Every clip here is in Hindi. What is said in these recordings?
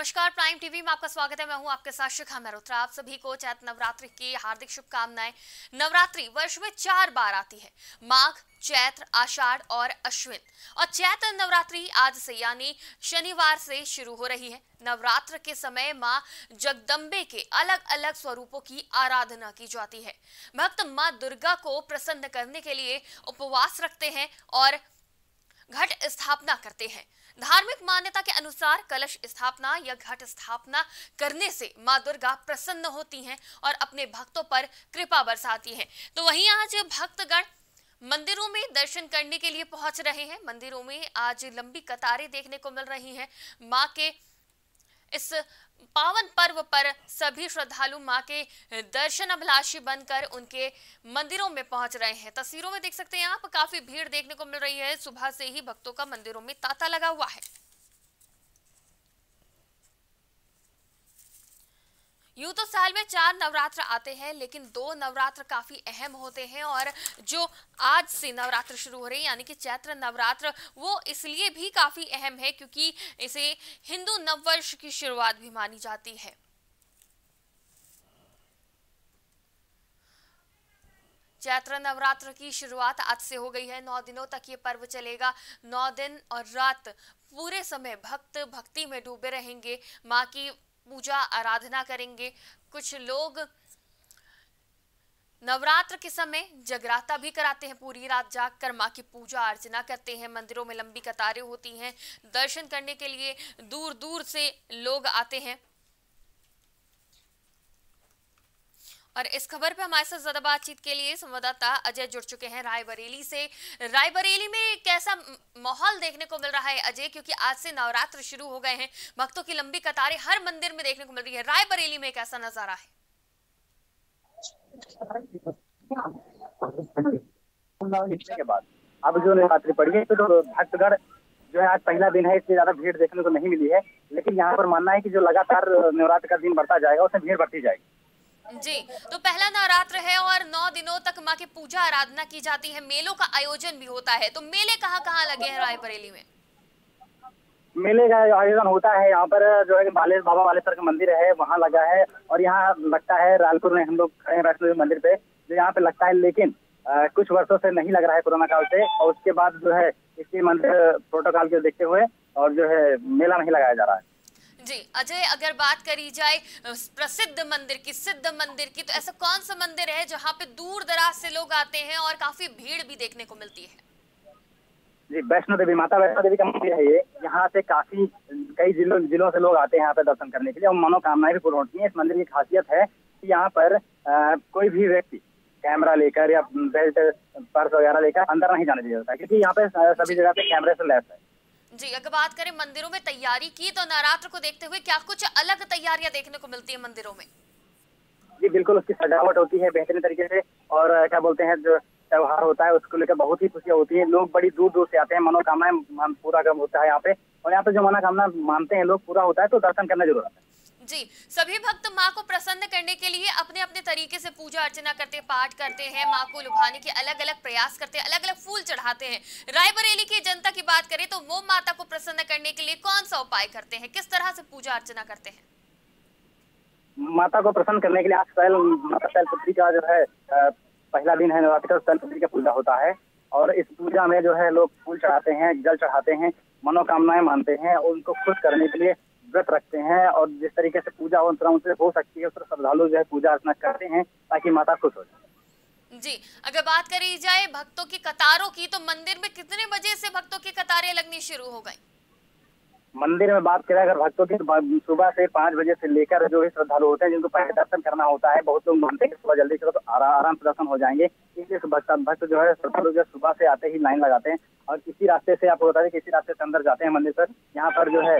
नमस्कार, प्राइम टीवी में आपका स्वागत है। मैं हूँ आपके साथ शिखा मेहरोत्रा। आप सभी को चैत नवरात्रि की हार्दिक शुभकामनाएँ। नवरात्रि वर्ष में चार बार आती है। माघ, चैत्र, आषाढ़ और अश्विन। और चैत्र नवरात्रि आज से यानी शनिवार से शुरू हो रही है। नवरात्र के समय माँ जगदम्बे के अलग अलग स्वरूपों की आराधना की जाती है। भक्त माँ दुर्गा को प्रसन्न करने के लिए उपवास रखते हैं और घट स्थापना करते हैं। धार्मिक मान्यता के अनुसार कलश स्थापना या घट स्थापना करने से माँ दुर्गा प्रसन्न होती हैं और अपने भक्तों पर कृपा बरसाती हैं। तो वहीं आज भक्तगण मंदिरों में दर्शन करने के लिए पहुँच रहे हैं। मंदिरों में आज लंबी कतारें देखने को मिल रही हैं। माँ के इस पावन पर्व पर सभी श्रद्धालु माँ के दर्शन अभिलाषी बनकर उनके मंदिरों में पहुँच रहे हैं। तस्वीरों में देख सकते हैं आप, काफ़ी भीड़ देखने को मिल रही है। सुबह से ही भक्तों का मंदिरों में तांता लगा हुआ है। यूँ तो साल में चार नवरात्र आते हैं, लेकिन दो नवरात्र काफ़ी अहम होते हैं और जो आज से नवरात्र शुरू हो रहे हैं, यानी कि चैत्र नवरात्र, वो इसलिए भी काफ़ी अहम है क्योंकि इसे हिंदू नववर्ष की शुरुआत भी मानी जाती है। चैत्र नवरात्र की शुरुआत आज से हो गई है, नौ दिनों तक ये पर्व चलेगा। नौ दिन और रात पूरे समय भक्त भक्ति में डूबे रहेंगे। माँ की पूजा, आराधना करेंगे। कुछ लोग नवरात्र के समय जगराता भी कराते हैं पूरी रात जाग कर माँ की पूजा अर्चना करते हैं, मंदिरों में लंबी कतारें होती हैं। दर्शन करने के लिए दूर दूर से लोग आते हैं। और इस खबर पर हमारे साथ ज़्यादा बातचीत के लिए संवाददाता अजय जुड़ चुके हैं रायबरेली से। रायबरेली में कैसा माहौल देखने को मिल रहा है अजय? क्योंकि आज से नवरात्र शुरू हो गए हैं। भक्तों की लंबी कतारें हर मंदिर में देखने को मिल रही है। रायबरेली में कैसा नज़ारा है? के बाद अब जो नवरात्रि पड़ी है तो भक्तगढ़ जो है, आज पहला दिन है, इसलिए ज़्यादा भीड़ देखने को नहीं मिली है। लेकिन यहाँ पर मानना है कि जो लगातार नवरात्र का दिन बढ़ता जाएगा, उसमें भीड़ बढ़ती जाएगी। जी तो पहला नवरात्र है और नौ दिनों तक माँ की पूजा आराधना की जाती है। मेलों का आयोजन भी होता है। तो मेले कहाँ कहाँ लगे हैं रायबरेली में? मेले का आयोजन होता है। यहाँ पर जो है बाले बाबा बालेश्वर का मंदिर है वहाँ लगा है और यहाँ लगता है लालपुर में हम लोग वैष्णो मंदिर पे जो यहाँ पे लगता है। लेकिन आ, कुछ वर्षों से नहीं लग रहा है कोरोना काल से और उसके बाद जो है इसी मंदिर प्रोटोकॉल को देखते हुए और जो है मेला नहीं लगाया जा रहा है। जी अजय अगर बात करी जाए प्रसिद्ध मंदिर की सिद्ध मंदिर की तो ऐसा कौन सा मंदिर है जहाँ पे दूर दराज से लोग आते हैं और काफ़ी भीड़ भी देखने को मिलती है? जी वैष्णो देवी माता वैष्णो देवी का मंदिर है ये। यहाँ से काफ़ी कई जिलों जिलों से लोग आते हैं यहाँ पे दर्शन करने के लिए और मनोकामनाएँ भी पूर्ण होती हैं। इस मंदिर की खासियत है कि यहाँ पर आ, कोई भी व्यक्ति कैमरा लेकर या बेल्ट पर्स वगैरह लेकर अंदर नहीं जाने दिया जाता क्योंकि यहाँ पे सभी जगह पे कैमरे से लैस है। जी, अगर बात करें मंदिरों में तैयारी की तो नवरात्र को देखते हुए क्या कुछ अलग तैयारियाँ देखने को मिलती है मंदिरों में? जी, बिल्कुल, उसकी सजावट होती है बेहतरीन तरीके से और, क्या बोलते हैं, जो त्यौहार होता है, उसको लेकर बहुत ही खुशियाँ होती है। लोग बड़ी दूर दूर से आते हैं, मनोकामनाएँ पूरा होता है यहाँ पे और यहाँ पे जो मनोकामना मानते हैं, लोग पूरा होता है तो दर्शन करना ज़रूर आता है। जी, सभी भक्त माँ को प्रसन्न करने के लिए अपने अपने तरीके से पूजा अर्चना करते पाठ करते हैं, माँ को लुभाने के अलग अलग प्रयास करते हैं अलग अलग फूल चढ़ाते हैं। रायबरेली की जनता की बात करें तो वो माता को प्रसन्न करने के लिए कौन सा उपाय करते हैं? किस तरह से पूजा अर्चना करते हैं? माता को प्रसन्न करने के लिए आज शैल माता शैलपुत्री का जो है पहला दिन है नवरात्रि का शैलपुत्री का पूजा होता है। और इस पूजा में जो है लोग फूल चढ़ाते हैं, जल चढ़ाते हैं, मनोकामनाएँ मानते हैं उनको खुश करने के लिए व्रत रखते हैं और जिस तरीके से पूजा उनसे हो सकती है, उस श्रद्धालु जो है पूजा अर्चना करते हैं ताकि माता खुश हो जाए। जी, अगर बात करी जाए भक्तों की कतारों की तो मंदिर में कितने बजे से भक्तों की कतारें लगनी शुरू हो गई? मंदिर में बात करें, अगर भक्तों की सुबह से पाँच बजे से लेकर जो भी श्रद्धालु होते हैं, जिनको पहले दर्शन करना होता है, बहुत लोग मानते हैं सुबह जल्दी करो तो आराम से दर्शन हो जाएँगे। इसलिए भक्त भक्त जो है, श्रद्धालु जो सुबह से आते ही लाइन लगाते हैं और किसी रास्ते से, आपको बता दें किसी रास्ते से अंदर जाते हैं मंदिर पर। यहाँ पर जो है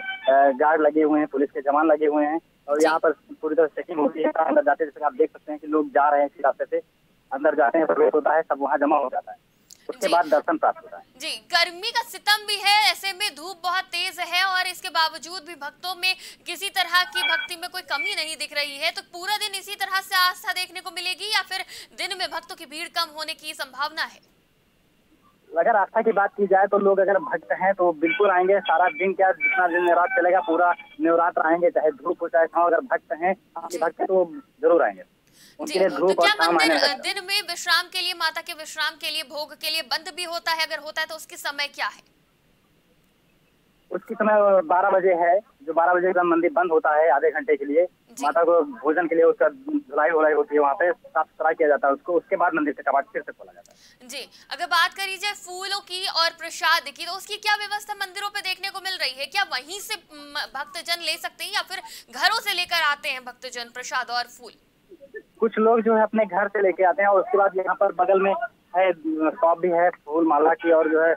गार्ड लगे हुए हैं, पुलिस के जवान लगे हुए हैं और यहाँ पर पूरी तरह चेकिंग होती है अंदर जाते जैसे आप देख सकते हैं कि लोग जा रहे हैं इसी रास्ते से। अंदर जाते हैं, प्रवेश होता है, सब वहाँ जमा हो जाता है। उसके बाद दर्शन प्राप्त होता है। जी गर्मी का सितम भी है ऐसे में धूप बहुत तेज है और इसके बावजूद भी भक्तों में किसी तरह की भक्ति में कोई कमी नहीं दिख रही है तो पूरा दिन इसी तरह से आस्था देखने को मिलेगी या फिर दिन में भक्तों की भीड़ कम होने की संभावना है? अगर आस्था की बात की जाए तो लोग अगर भक्त हैं तो बिल्कुल आएँगे सारा दिन क्या जितना दिन नवरात्र चलेगा पूरा नवरात्र आएँगे चाहे धूप हो चाहे छाव अगर भक्त हैं भक्त तो ज़रूर आएँगे। उनके तो क्या मंदिर दिन में विश्राम के लिए माता के विश्राम के लिए भोग के लिए बंद भी होता है? अगर होता है तो उसकी समय क्या है? उसकी समय बारह बजे है। जो बारह बजे का मंदिर बंद होता है आधे घंटे के लिए माता को भोजन के लिए उसका धुलाई वुलाई होती है वहाँ पे साफ़ सुथरा किया जाता है उसको। उसके बाद मंदिर के कपाट फिर से खोला जाता है। जी अगर बात करी जाए फूलों की और प्रसाद की तो उसकी क्या व्यवस्था मंदिरों पे देखने को मिल रही है? क्या वहीं से भक्तजन ले सकते हैं या फिर घरों से लेकर आते हैं भक्तजन प्रसाद और फूल? कुछ लोग जो है अपने घर से लेके आते हैं और उसके बाद यहाँ पर बगल में है, शॉप भी है, फूल माला की और जो है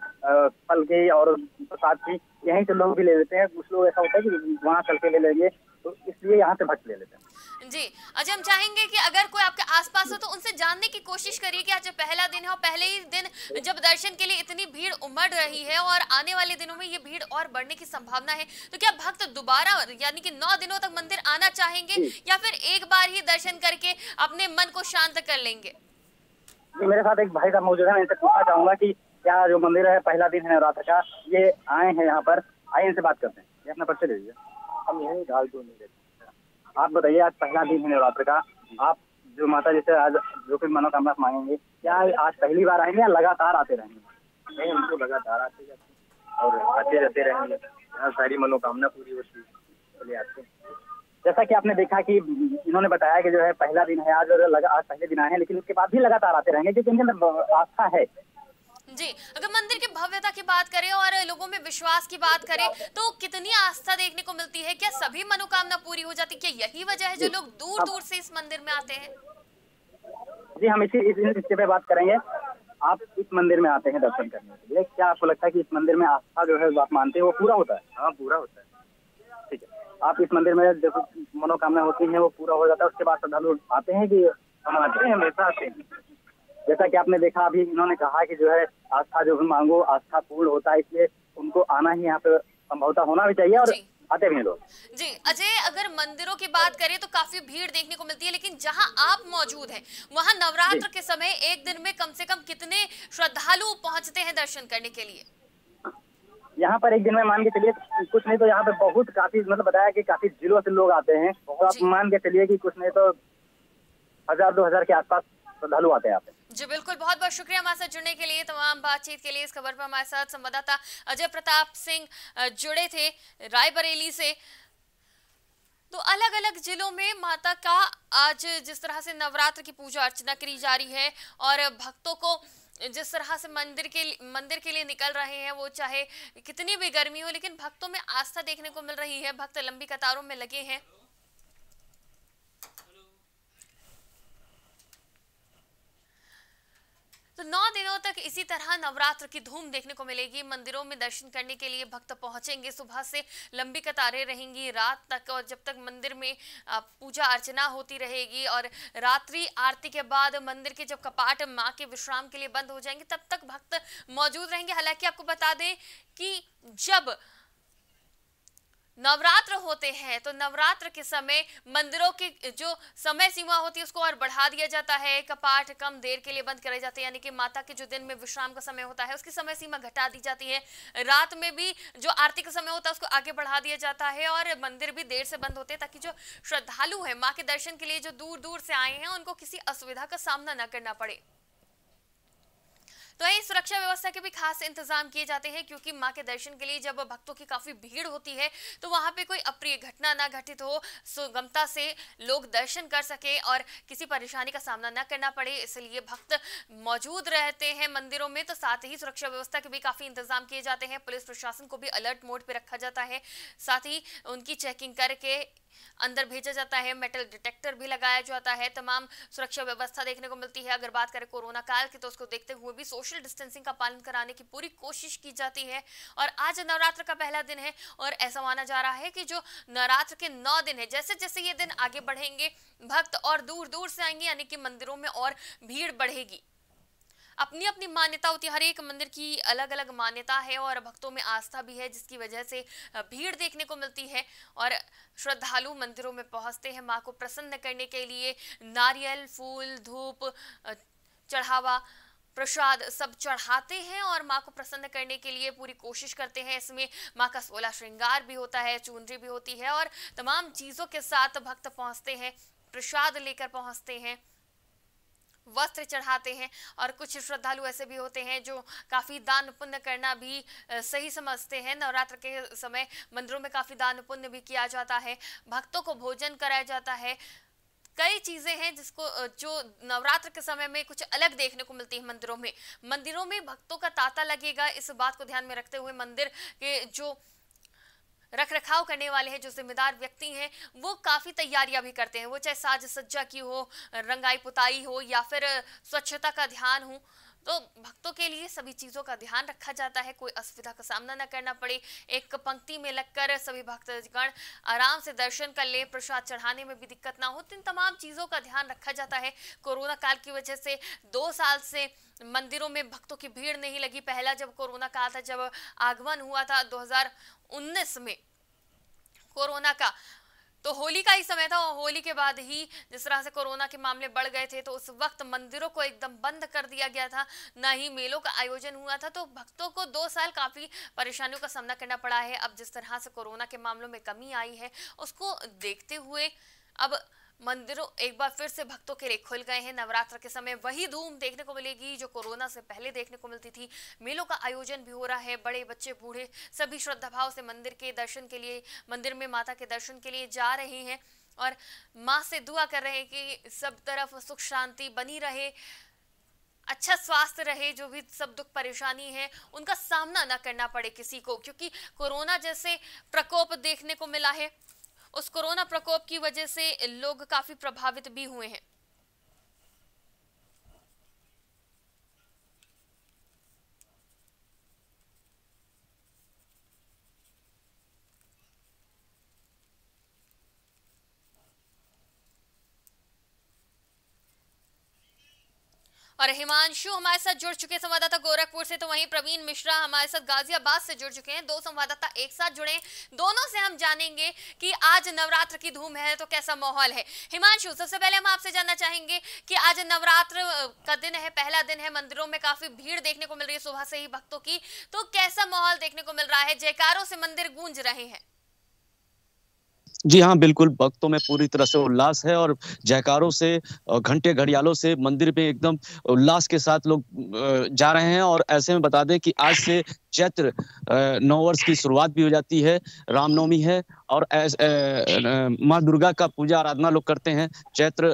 फल की और प्रसाद की यहीं से लोग भी ले लेते हैं। कुछ लोग ऐसा होता है कि वहाँ चल के ले लेंगे। तो इसलिए यहाँ से भक्त ले लेते हैं। जी अच्छा हम चाहेंगे कि अगर कोई आपके आसपास हो तो उनसे जानने की कोशिश करिए कि आज पहला दिन है और पहले ही दिन जब दर्शन के लिए इतनी भीड़ उमड़ रही है और आने वाले दिनों में ये भीड़ और बढ़ने की संभावना है तो क्या भक्त दोबारा यानी कि नौ दिनों तक मंदिर आना चाहेंगे या फिर एक बार ही दर्शन करके अपने मन को शांत कर लेंगे? जी मेरे साथ एक भाई साहब मौजूद है मैं इनसे पूछना चाहूँगा की क्या जो मंदिर है पहला दिन है नवरात्र का ये आए हैं यहाँ पर आए इनसे बात करते हैं। अपना परिचय दे दीजिए। हम यही ढाल तो नहीं देते आप बताइए आज पहला दिन है नवरात्र का। आप जो माता जी से आज जो कोई मनोकामना मांगेंगे क्या आज पहली बार आएँगे या लगातार आते रहेंगे? नहीं हमको लगातार आते जाते और आते जाते रहेंगे। यहाँ सारी मनोकामना पूरी होती है चले आते जैसा कि आपने देखा कि इन्होंने बताया कि जो है पहला दिन है आज लगा आज पहले दिन आए हैं लेकिन उसके बाद भी लगातार आते रहेंगे क्योंकि इनके अंदर आस्था है। जी अगर मंदिर की भव्यता की बात करें और लोगों में विश्वास की बात करें तो कितनी आस्था देखने को मिलती है? क्या सभी मनोकामना पूरी हो जाती? क्या यही वजह है जो लोग दूर दूर से इस मंदिर में आते हैं? जी हम इसी इस हिस्से पे बात करेंगे। आप इस मंदिर में आते हैं दर्शन करने के लिए। क्या आपको लगता है कि इस मंदिर में आस्था जो है आप मानते हैं? वो पूरा होता है? हाँ पूरा होता है। ठीक है। आप इस मंदिर में जो मनोकामना होती है वो पूरा हो जाता है उसके बाद श्रद्धालु आते हैं कि हम आते हैं? हमेशा आते हैं। जैसा कि आपने देखा अभी इन्होंने कहा कि जो है आस्था जो भी मांगो आस्था पूर्ण होता है इसलिए उनको आना ही यहाँ पे संभवता होना भी चाहिए और आते भी लोग। जी अजय अगर मंदिरों की बात करें तो काफ़ी भीड़ देखने को मिलती है लेकिन जहाँ आप मौजूद हैं वहाँ नवरात्र के समय एक दिन में कम से कम कितने श्रद्धालु पहुँचते हैं दर्शन करने के लिए? यहाँ पर एक दिन में मान के चलिए कुछ नहीं तो यहाँ पे बहुत काफ़ी मतलब बताया कि काफ़ी जिलों से लोग आते हैं तो आप मान के चलिए कि कुछ नहीं तो हज़ार दो हज़ार के आसपास श्रद्धालु आते हैं यहाँ पे। जी बिल्कुल, बहुत बहुत शुक्रिया हमारे साथ जुड़ने के लिए, तमाम बातचीत के लिए। इस खबर पर हमारे साथ संवाददाता अजय प्रताप सिंह जुड़े थे रायबरेली से। तो अलग अलग जिलों में माता का आज जिस तरह से नवरात्र की पूजा अर्चना करी जा रही है और भक्तों को जिस तरह से मंदिर के मंदिर के लिए निकल रहे हैं, वो चाहे कितनी भी गर्मी हो, लेकिन भक्तों में आस्था देखने को मिल रही है। भक्त लंबी कतारों में लगे हैं। तो नौ दिनों तक इसी तरह नवरात्र की धूम देखने को मिलेगी। मंदिरों में दर्शन करने के लिए भक्त पहुँचेंगे। सुबह से लंबी कतारें रहेंगी। रात तक और जब तक मंदिर में पूजा अर्चना होती रहेगी और रात्रि आरती के बाद मंदिर के जब कपाट माँ के विश्राम के लिए बंद हो जाएँगे, तब तक भक्त मौजूद रहेंगे। हालाँकि आपको बता दें कि जब नवरात्र होते हैं तो नवरात्र के समय मंदिरों की जो समय सीमा होती है, उसको और बढ़ा दिया जाता है। कपाट कम देर के लिए बंद करे जाते हैं, यानी कि माता के जो दिन में विश्राम का समय होता है, उसकी समय सीमा घटा दी जाती है। रात में भी जो आरती का समय होता है, उसको आगे बढ़ा दिया जाता है और मंदिर भी देर से बंद होते हैं, ताकि जो श्रद्धालु है, माँ के दर्शन के लिए जो दूर दूर से आए हैं, उनको किसी असुविधा का सामना न करना पड़े। तो वहीं सुरक्षा व्यवस्था के भी खास इंतज़ाम किए जाते हैं, क्योंकि माँ के दर्शन के लिए जब भक्तों की काफ़ी भीड़ होती है तो वहाँ पे कोई अप्रिय घटना ना घटित हो, सुगमता से लोग दर्शन कर सके और किसी परेशानी का सामना न करना पड़े। इसलिए भक्त मौजूद रहते हैं मंदिरों में तो साथ ही सुरक्षा व्यवस्था के भी काफ़ी इंतज़ाम किए जाते हैं। पुलिस प्रशासन को भी अलर्ट मोड पर रखा जाता है। साथ ही उनकी चेकिंग करके अंदर भेजा जाता है मेटल डिटेक्टर भी लगाया जाता है, तमाम सुरक्षा व्यवस्था देखने को मिलती है। अगर बात करें कोरोना काल की तो उसको देखते हुए भी सोशल डिस्टेंसिंग का पालन कराने की पूरी कोशिश की जाती है। और आज नवरात्र का पहला दिन है, और ऐसा माना जा रहा है कि जो नवरात्र के नौ दिन है जैसे जैसे ये दिन आगे बढ़ेंगे, भक्त और दूर दूर से आएँगे, यानी कि मंदिरों में और भीड़ बढ़ेगी। अपनी अपनी मान्यता होती है। हर एक मंदिर की अलग अलग मान्यता है और भक्तों में आस्था भी है, जिसकी वजह से भीड़ देखने को मिलती है और श्रद्धालु मंदिरों में पहुँचते हैं। माँ को प्रसन्न करने के लिए नारियल, फूल, धूप चढ़ावा, प्रसाद सब चढ़ाते हैं और माँ को प्रसन्न करने के लिए पूरी कोशिश करते हैं। इसमें माँ का सोलह श्रृंगार भी होता है, चुनरी भी होती है और तमाम चीज़ों के साथ भक्त पहुँचते हैं, प्रसाद लेकर पहुँचते हैं। वस्त्र चढ़ाते हैं और कुछ श्रद्धालु ऐसे भी होते हैं जो काफ़ी दान पुण्य करना भी सही समझते हैं। नवरात्र के समय मंदिरों में काफ़ी दान पुण्य भी किया जाता है, भक्तों को भोजन कराया जाता है। कई चीज़ें हैं जिसको जो नवरात्र के समय में कुछ अलग देखने को मिलती है मंदिरों में। मंदिरों में भक्तों का तांता लगेगा, इस बात को ध्यान में रखते हुए मंदिर के जो रख रखाव करने वाले हैं, जो जिम्मेदार व्यक्ति हैं, वो काफ़ी तैयारियाँ भी करते हैं। वो चाहे साज सज्जा की हो रंगाई पुताई हो, या फिर स्वच्छता का ध्यान हो तो भक्तों के लिए सभी चीज़ों का ध्यान रखा जाता है। कोई असुविधा का सामना न करना पड़े। एक पंक्ति में लगकर सभी भक्तगण आराम से दर्शन कर ले, प्रसाद चढ़ाने में भी दिक्कत ना हो। तो इन तमाम चीज़ों का ध्यान रखा जाता है। कोरोना काल की वजह से दो साल से मंदिरों में भक्तों की भीड़ नहीं लगी। पहला जब कोरोना काल था, जब आगमन हुआ था दो हज़ार उन्नीस में, कोरोना का तो होली का ही समय था और होली के बाद ही जिस तरह से कोरोना के मामले बढ़ गए थे तो उस वक्त मंदिरों को एकदम बंद कर दिया गया था। न ही मेलों का आयोजन हुआ था तो भक्तों को दो साल काफ़ी परेशानियों का सामना करना पड़ा है। अब जिस तरह से कोरोना के मामलों में कमी आई है, उसको देखते हुए अब मंदिरों एक बार फिर से भक्तों के लिए खुल गए हैं। नवरात्र के समय वही धूम देखने को मिलेगी जो कोरोना से पहले देखने को मिलती थी। मेलों का आयोजन भी हो रहा है। बड़े बच्चे, बूढ़े सभी श्रद्धा भाव से मंदिर के दर्शन के लिए, मंदिर में माता के दर्शन के लिए जा रहे हैं और माँ से दुआ कर रहे हैं कि सब तरफ़ सुख शांति बनी रहे अच्छा स्वास्थ्य रहे, जो भी सब दुख परेशानी है, उनका सामना ना करना पड़े किसी को, क्योंकि कोरोना जैसे प्रकोप देखने को मिला है। उस कोरोना प्रकोप की वजह से लोग काफ़ी प्रभावित भी हुए हैं। और हिमांशु हमारे साथ जुड़ चुके हैं। संवाददाता गोरखपुर से तो वहीं प्रवीण मिश्रा हमारे साथ गाजियाबाद से जुड़ चुके हैं। दो संवाददाता एक साथ जुड़े दोनों से हम जानेंगे कि आज नवरात्र की धूम है तो कैसा माहौल है। हिमांशु, सबसे पहले हम आपसे जानना चाहेंगे कि आज नवरात्र का दिन है, पहला दिन है, मंदिरों में काफ़ी भीड़ देखने को मिल रही है सुबह से ही भक्तों की। तो कैसा माहौल देखने को मिल रहा है? जयकारों से मंदिर गूंज रहे हैं। जी हाँ बिल्कुल। भक्तों में पूरी तरह से उल्लास है और जयकारों से घंटे घड़ियालों से मंदिर में एकदम उल्लास के साथ लोग जा रहे हैं और ऐसे में बता दें कि आज से चैत्र नौ वर्ष की शुरुआत भी हो जाती है रामनवमी है और माँ दुर्गा का पूजा आराधना लोग करते हैं चैत्र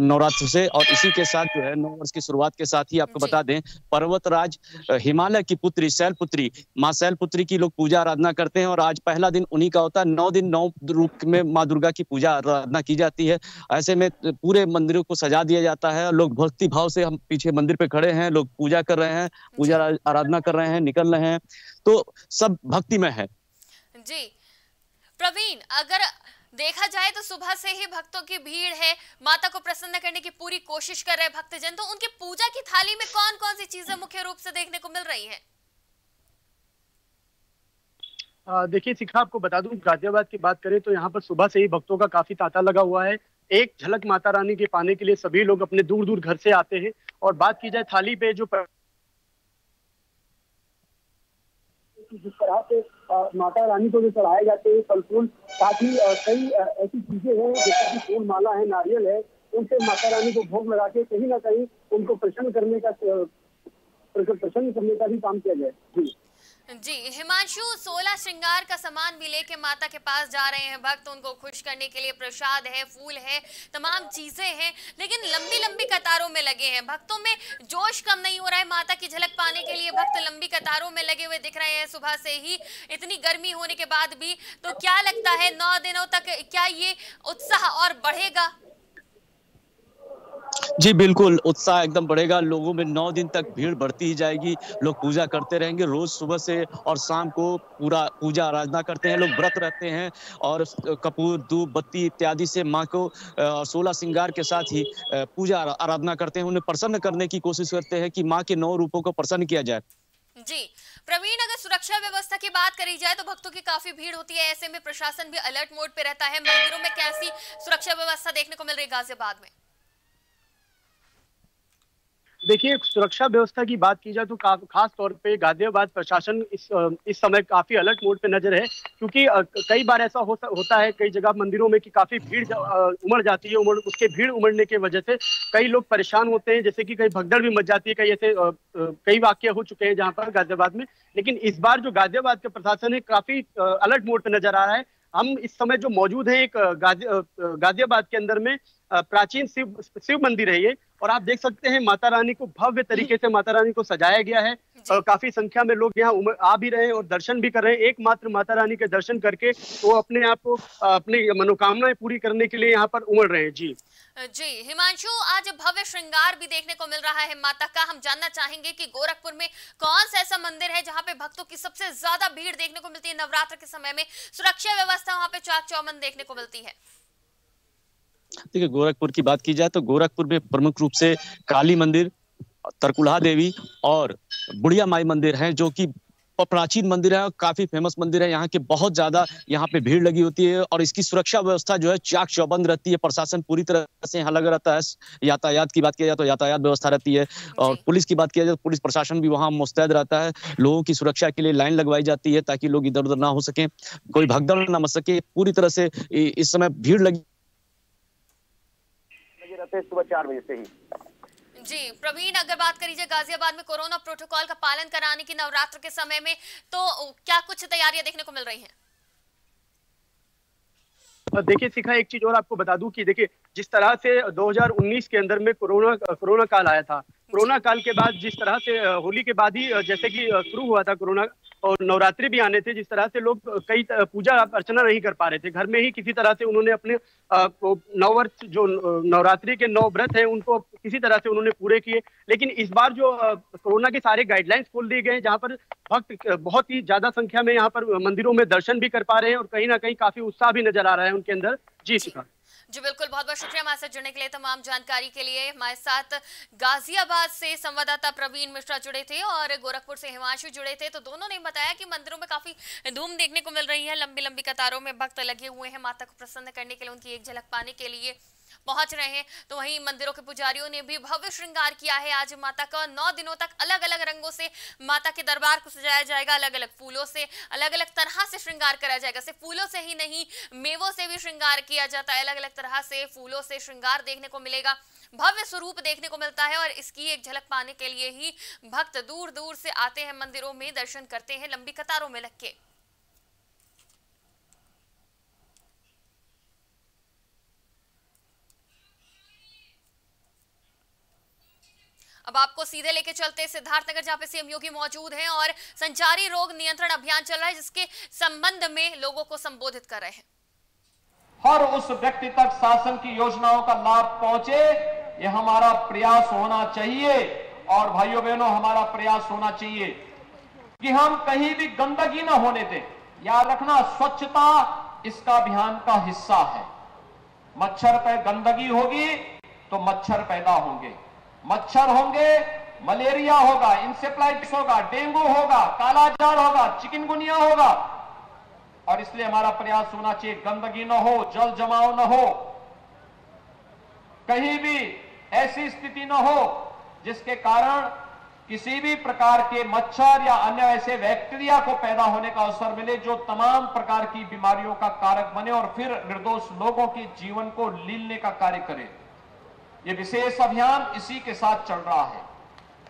नवरात्र से और इसी के साथ जो है नौ वर्ष की शुरुआत के साथ ही आपको बता दें पर्वतराज हिमालय की पुत्री शैलपुत्री माँ शैलपुत्री की लोग पूजा आराधना करते हैं और आज पहला दिन उन्हीं का होता है नौ दिन नौ रूप में माँ दुर्गा की पूजा आराधना की जाती है। ऐसे में पूरे मंदिरों को सजा दिया जाता है। लोग भक्ति भाव से हम पीछे मंदिर पे खड़े हैं। लोग पूजा कर रहे हैं पूजा आराधना कर रहे हैं निकल रहे हैं। तो सब भक्ति में है। जी। प्रवीण अगर देखा जाए तो सुबह से ही भक्तों की भीड़ है। माता को प्रसन्न करने की पूरी कोशिश कर रहे भक्तजन। तो उनकी पूजा की थाली में कौन कौन सी चीज़ें मुख्य रूप से देखने को मिल रही है? देखिए शिखा आपको बता दूँ, गाजियाबाद की बात करें तो यहाँ पर सुबह से ही भक्तों का काफ़ी तांता लगा हुआ है। एक झलक माता रानी के पाने के लिए सभी लोग अपने दूर दूर घर से आते हैं और बात की जाए थाली पे जो जिस तरह से माता रानी को जो चढ़ाए जाते हैं फल फूल साथ ही कई ऐसी चीज़ें हैं जैसे कि फूल माला है, नारियल है, उनसे माता रानी को भोग लगा के कहीं ना कहीं उनको प्रसन्न करने का, प्रसन्न करने का भी काम किया जाए। जी। जी, हिमांशु सोलह श्रृंगार का सामान भी लेके माता के पास जा रहे हैं। भक्त उनको खुश करने के लिए प्रसाद है, फूल है, तमाम चीज़ें हैं, लेकिन लंबी लंबी कतारों में लगे हैं। भक्तों में जोश कम नहीं हो रहा है, माता की झलक पाने के लिए भक्त लंबी कतारों में लगे हुए दिख रहे हैं। सुबह से ही इतनी गर्मी होने के बाद भी तो क्या लगता है नौ दिनों तक क्या ये उत्साह और बढ़ेगा? जी, बिल्कुल, उत्साह एकदम बढ़ेगा, लोगों में नौ दिन तक भीड़ बढ़ती ही जाएगी, लोग पूजा करते रहेंगे, रोज सुबह से और शाम को पूरा पूजा आराधना करते हैं, लोग व्रत रहते हैं और कपूर, धूप, बत्ती इत्यादि से माँ को और सोलह श्रृंगार के साथ ही पूजा आराधना करते हैं, उन्हें प्रसन्न करने की कोशिश करते हैं कि माँ के नौ रूपों को प्रसन्न किया जाए। जी, प्रवीण, अगर सुरक्षा व्यवस्था की बात करी जाए तो भक्तों की काफ़ी भीड़ होती है, ऐसे में प्रशासन भी अलर्ट मोड पे रहता है, मंदिरों में कैसी सुरक्षा व्यवस्था देखने को मिल रही गाजियाबाद में? देखिए सुरक्षा व्यवस्था की बात की जाए तो खास तौर पे गाजियाबाद प्रशासन इस इस समय काफ़ी अलर्ट मोड पे नज़र है क्योंकि कई बार ऐसा हो, होता है कई जगह मंदिरों में कि काफ़ी भीड़ उमड़ जाती है उमड़ उसके भीड़ उमड़ने की वजह से कई लोग परेशान होते हैं जैसे कि कई भगदड़ भी मच जाती है कई ऐसे कई वाक्य हो चुके हैं जहाँ पर गाजियाबाद में लेकिन इस बार जो गाजियाबाद के प्रशासन है काफ़ी अलर्ट मोड पे नज़र आ रहा है हम इस समय जो मौजूद है एक गाजियाबाद के अंदर में प्राचीन शिव शिव मंदिर है ये। और आप देख सकते हैं माता रानी को भव्य तरीके से माता रानी को सजाया गया है। काफ़ी संख्या में लोग यहाँ आ भी रहे हैं और दर्शन भी कर रहे हैं। एकमात्र माता रानी के दर्शन करके वो अपने आप को अपनी मनोकामनाएँ पूरी करने के लिए यहाँ पर उमड़ रहे हैं। जी। जी हिमांशु आज भव्य श्रृंगार भी देखने को मिल रहा है माता का। हम जानना चाहेंगे कि गोरखपुर में कौन सा ऐसा मंदिर है जहाँ पे भक्तों की सबसे ज़्यादा भीड़ देखने को मिलती है नवरात्र के समय में? सुरक्षा व्यवस्था वहाँ पे चाक चौमन देखने को मिलती है। देखिए गोरखपुर की बात की जाए तो गोरखपुर में प्रमुख रूप से काली मंदिर तरकुल्हा देवी और बुढ़िया माई मंदिर है जो कि प्राचीन मंदिर है काफ़ी फ़ेमस मंदिर है। यहाँ के बहुत ज़्यादा यहाँ पे भीड़ लगी होती है और इसकी सुरक्षा व्यवस्था जो है चाक चौबंद रहती है। प्रशासन पूरी तरह से यहाँ लगा रहता है। यातायात की बात किया जाए तो यातायात व्यवस्था रहती है और पुलिस की बात किया जाए तो पुलिस प्रशासन भी वहाँ मुस्तैद रहता है। लोगों की सुरक्षा के लिए लाइन लगवाई जाती है ताकि लोग इधर उधर ना हो सके कोई भगदड़ ना मच सके। पूरी तरह से इस समय भीड़ लगी रहते हैं सुबह चार बजे से ही। जी, प्रवीण, अगर बात करीजिए गाजियाबाद में कोरोना प्रोटोकॉल का पालन कराने की नवरात्र के समय में तो क्या कुछ तैयारियाँ देखने को मिल रही है? देखिए, सिखा, एक चीज़ और आपको बता दूँ कि देखिए, जिस तरह से 2019 के अंदर में कोरोना कोरोना काल आया था कोरोना काल के बाद जिस तरह से होली के बाद ही जैसे कि शुरू हुआ था कोरोना और नवरात्रि भी आने थे जिस तरह से लोग कई पूजा अर्चना नहीं कर पा रहे थे। घर में ही किसी तरह से उन्होंने अपने नववर्ष जो नवरात्रि के नौ व्रत हैं उनको किसी तरह से उन्होंने पूरे किए। लेकिन इस बार जो कोरोना के सारे गाइडलाइंस खोल दिए गए जहाँ पर भक्त बहुत ही ज़्यादा संख्या में यहाँ पर मंदिरों में दर्शन भी कर पा रहे हैं और कहीं ना कहीं काफ़ी उत्साह भी नज़र आ रहा है उनके अंदर। जी शिखा जी बिल्कुल, बहुत बहुत शुक्रिया हमारे साथ जुड़ने के लिए तमाम जानकारी के लिए। हमारे साथ गाजियाबाद से संवाददाता प्रवीण मिश्रा जुड़े थे और गोरखपुर से हिमांशु जुड़े थे। तो दोनों ने बताया कि मंदिरों में काफ़ी धूम देखने को मिल रही है। लंबी लंबी कतारों में भक्त लगे हुए हैं। माता को प्रसन्न करने के लिए, उनकी एक झलक पाने के लिए पहुँच रहे हैं। तो वहीं मंदिरों के पुजारियों ने भी भव्य श्रृंगार किया है। आज माता का नौ दिनों तक अलग अलग रंगों से माता के दरबार को सजाया जाएगा अलग अलग फूलों से अलग अलग तरह से श्रृंगार करा जाएगा। सिर्फ़ फूलों से ही नहीं, मेवों से भी श्रृंगार किया जाता है। अलग अलग तरह से फूलों से श्रृंगार देखने को मिलेगा, भव्य स्वरूप देखने को मिलता है और इसकी एक झलक पाने के लिए ही भक्त दूर दूर से आते हैं मंदिरों में, दर्शन करते हैं लंबी कतारों में लग के। अब आपको सीधे लेके चलते सिद्धार्थनगर जहाँ पे सीएम योगी मौजूद हैं और संचारी रोग नियंत्रण अभियान चल रहा है, जिसके संबंध में लोगों को संबोधित कर रहे हैं। हर उस व्यक्ति तक शासन की योजनाओं का लाभ पहुँचे, ये हमारा प्रयास होना चाहिए। और भाइयों बहनों, हमारा प्रयास होना चाहिए कि हम कहीं भी गंदगी ना होने दें। याद रखना, स्वच्छता इसका अभियान का हिस्सा है। मच्छर पर गंदगी होगी तो मच्छर पैदा होंगे। मच्छर होंगे, मलेरिया होगा इंसेप्लाइटिस होगा, डेंगू होगा, कालाजार होगा, चिकनगुनिया होगा। और इसलिए हमारा प्रयास होना चाहिए, गंदगी न हो, जल जमाव न हो, कहीं भी ऐसी स्थिति न हो, जिसके कारण किसी भी प्रकार के मच्छर या अन्य ऐसे बैक्टीरिया को पैदा होने का अवसर मिले, जो तमाम प्रकार की बीमारियों का कारक बने और फिर निर्दोष लोगों के जीवन को लीलने का कार्य करे। ये विशेष अभियान इसी के साथ चल रहा है।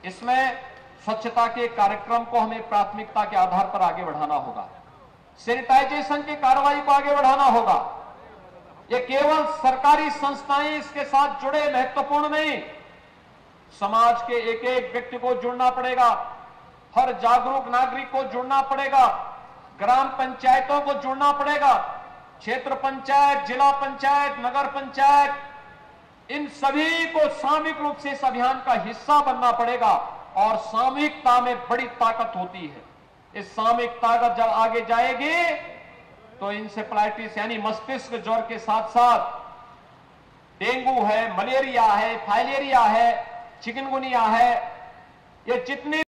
इसमें स्वच्छता के कार्यक्रम को हमें प्राथमिकता के आधार पर आगे बढ़ाना होगा। सैनिटाइजेशन की कार्रवाई को आगे बढ़ाना होगा। ये केवल सरकारी संस्थाएँ इसके साथ जुड़े, महत्वपूर्ण नहीं। समाज के एक एक व्यक्ति को जुड़ना पड़ेगा। हर जागरूक नागरिक को जुड़ना पड़ेगा। ग्राम पंचायतों को जुड़ना पड़ेगा। क्षेत्र पंचायत, जिला पंचायत, नगर पंचायत इन सभी को सामूहिक रूप से इस अभियान का हिस्सा बनना पड़ेगा और सामूहिकता में बड़ी ताकत होती है। इस सामूहिक ताकत जब आगे जाएगी तो इंसेप्लाइटिस यानी मस्तिष्क ज्वर के साथ साथ डेंगू है, मलेरिया है, फाइलेरिया है, चिकनगुनिया है, ये जितनी